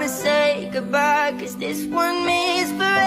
wanna say goodbye, cause this one means forever.